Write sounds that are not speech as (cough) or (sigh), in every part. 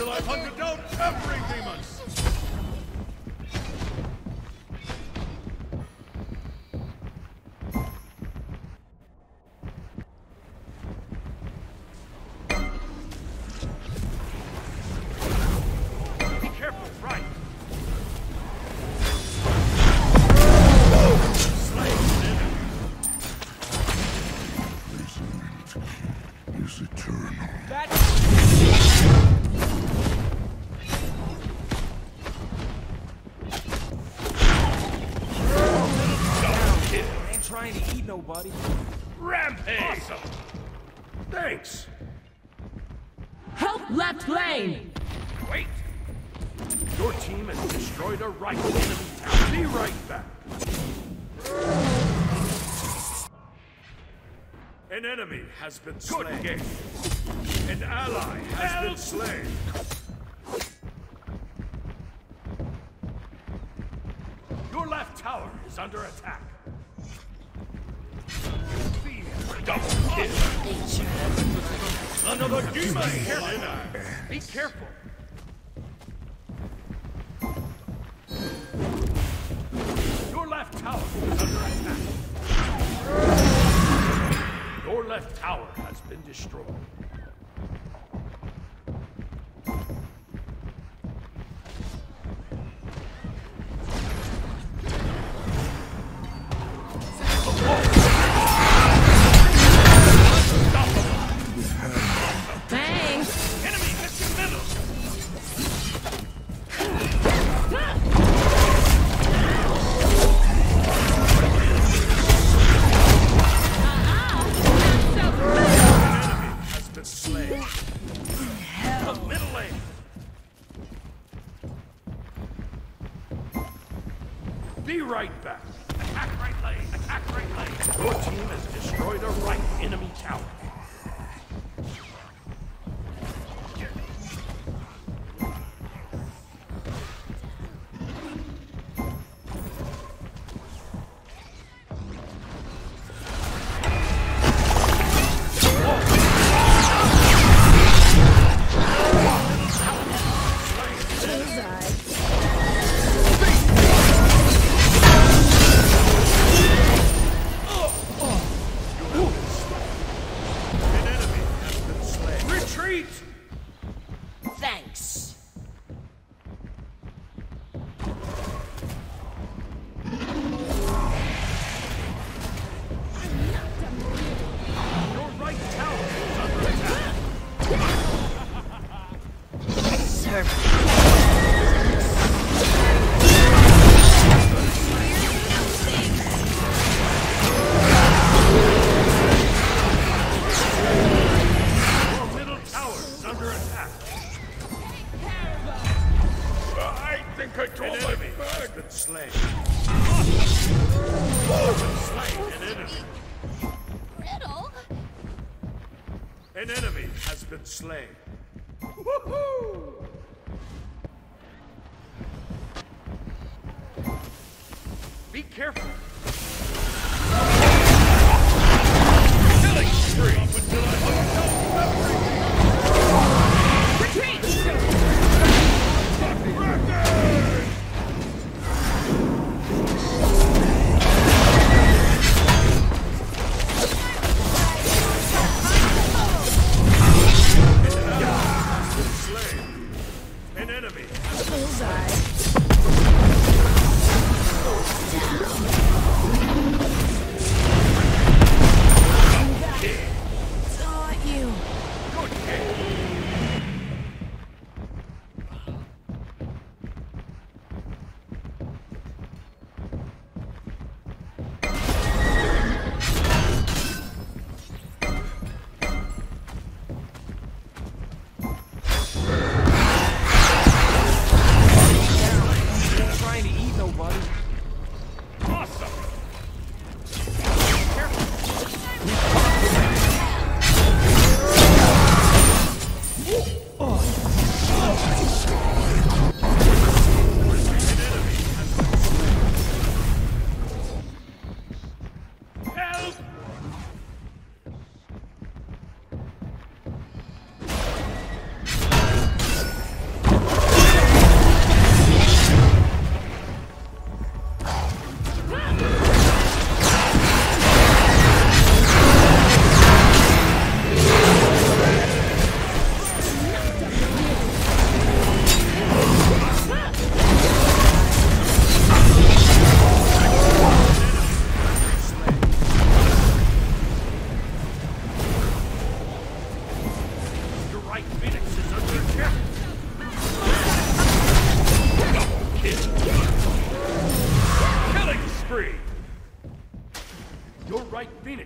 until I've hunted down every demon. Nobody. Rampage. Awesome. Thanks. Help left lane! Wait! Your team has destroyed a right enemy town. Be right back. An enemy has been slain. Good game. An ally has been slain. Your left tower is under attack. Another demon here. Be careful. Your left tower is under attack. Your left tower has been destroyed. The middle lane. Be right back. Attack right lane. Attack right lane. Your team has destroyed a right enemy tower. Be careful.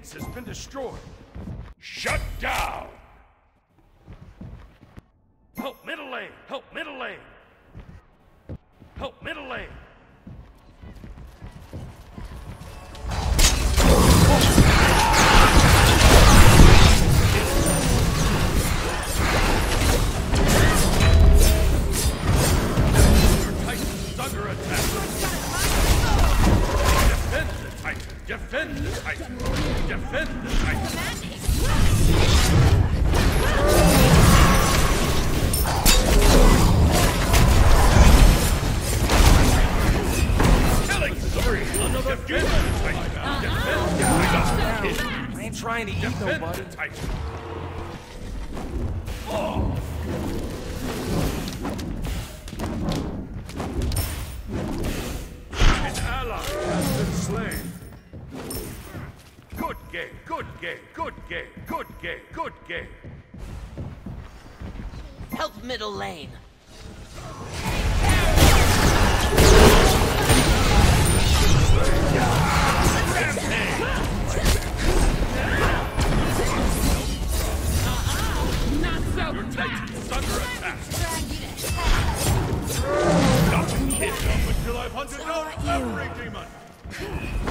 Base has been destroyed. Shut down! Help middle lane! Help middle lane! Help middle lane! Another Defend the Titan! Defend the Titan! I ain't trying to eat Defend nobody. the Titan! Oh! An ally has been slain. Good game, good game, good game, good game, good game. Help middle lane. Your! Titan's under attack. To hell. Stop until I've hunted down every demon.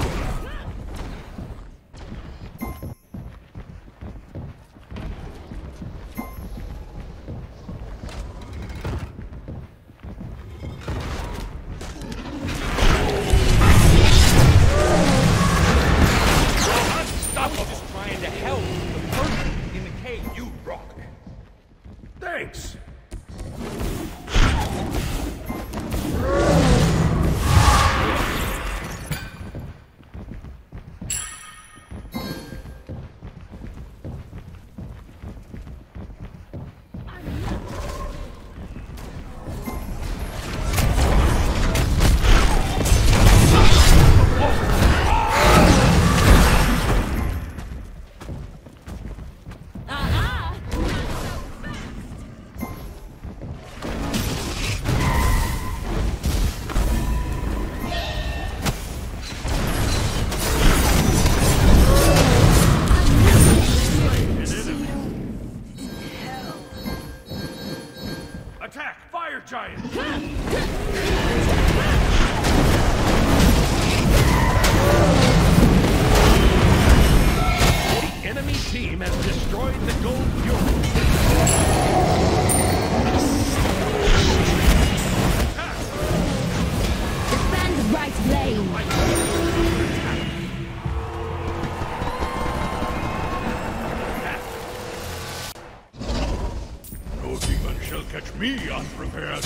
Shall catch me unprepared.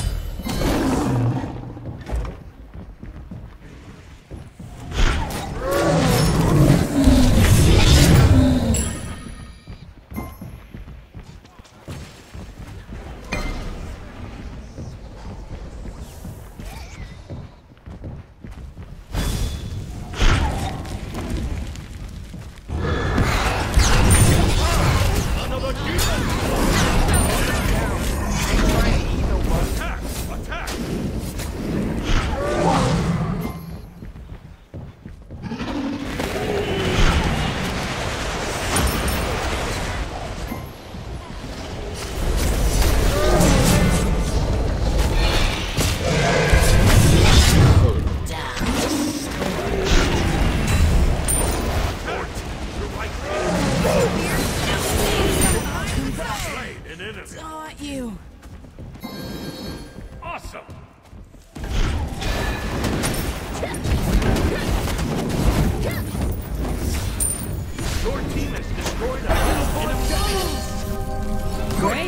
Great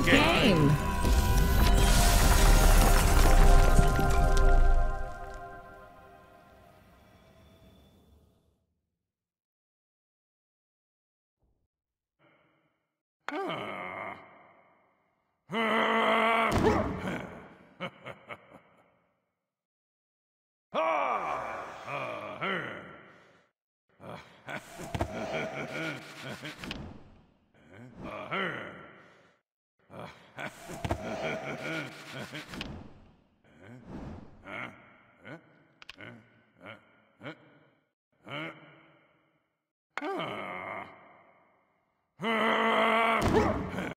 game! (laughs) Ah! Ah!